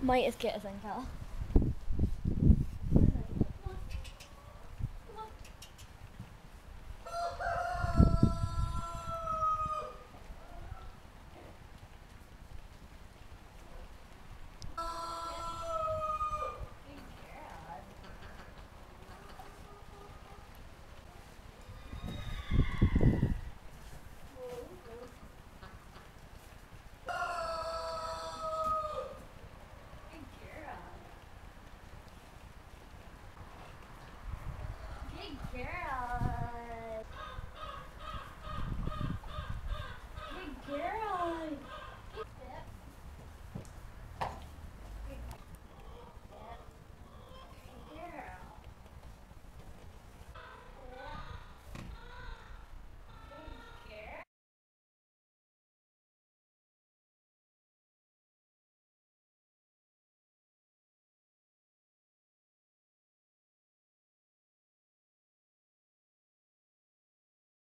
Might as get a thing, Cal. girl.